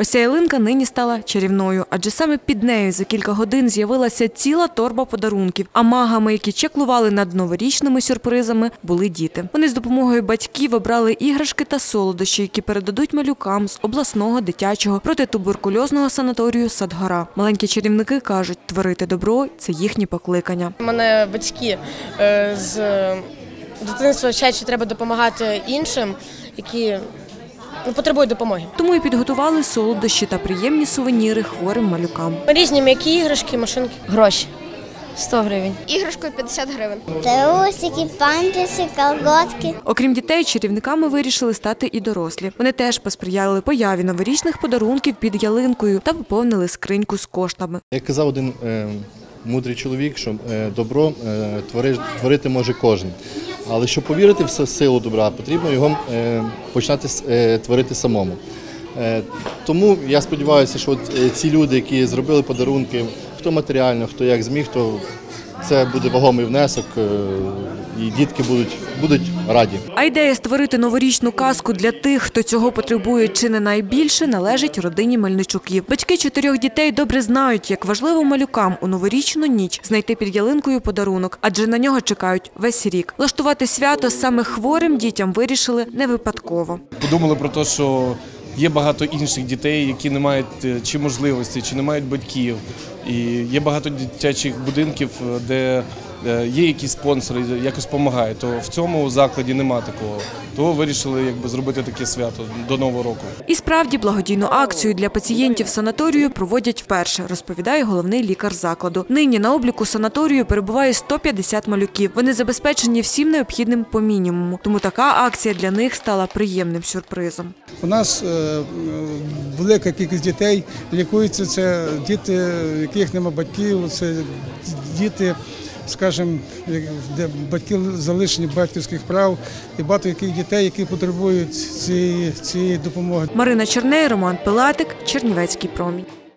Ось ця ялинка нині стала чарівною, адже саме під нею за кілька годин з'явилася ціла торба подарунків. А магами, які чеклували над новорічними сюрпризами, були діти. Вони з допомогою батьків обрали іграшки та солодощі, які передадуть малюкам з обласного дитячого протитуберкульозного санаторію Садгора. Маленькі чарівники кажуть, творити добро це їхнє покликання. У мене батьки е, з дитинства вчать, що треба допомагати іншим, які потребують допомоги. Тому і підготували солодощі та приємні сувеніри хворим малюкам. Різні м'які іграшки, машинки. Гроші 100 гривень. Іграшкою 50 гривень. Трусики, памперси, колготки. Окрім дітей, чарівниками вирішили стати і дорослі. Вони теж посприяли появі новорічних подарунків під ялинкою та поповнили скриньку з коштами. Як казав один е, мудрий чоловік, що е, добро е, твори, творити може кожен. Але щоб повірити в силу добра, потрібно його е, починати е, творити самому. Е, тому я сподіваюся, що ці люди, які зробили подарунки, хто матеріально, хто як зміг, то це буде вагомий внесок, е, і дітки будуть, будуть раді. А ідея створити новорічну казку для тих, хто цього потребує чи не найбільше, належить родині Мельничуків. Батьки чотирьох дітей добре знають, як важливо малюкам у новорічну ніч знайти під ялинкою подарунок, адже на нього чекають весь рік. Влаштувати свято саме хворим дітям вирішили не випадково. Подумали про те, що є багато інших дітей, які не мають е, чи можливості, чи не мають батьків. І є багато дитячих будинків, е, де є якісь спонсори, якось допомагають. То в цьому закладі нема такого. Того вирішили якби зробити таке свято до нового року. І справді благодійну акцію для пацієнтів санаторію проводять вперше, розповідає головний лікар закладу. Нині на обліку санаторію перебуває 150 малюків. Вони забезпечені всім необхідним по мінімуму. Тому така акція для них стала приємним сюрпризом. У нас е, е, велика кількість дітей лікуються. Це діти, яких нема батьків, це діти, скажімо, де батьки залишені батьківських прав, і багато яких дітей, які потребують цієї, цієї допомоги. Марина Черней, Роман Пилатик, Чернівецький промінь.